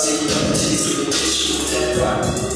City, City, City, City, City, City, City,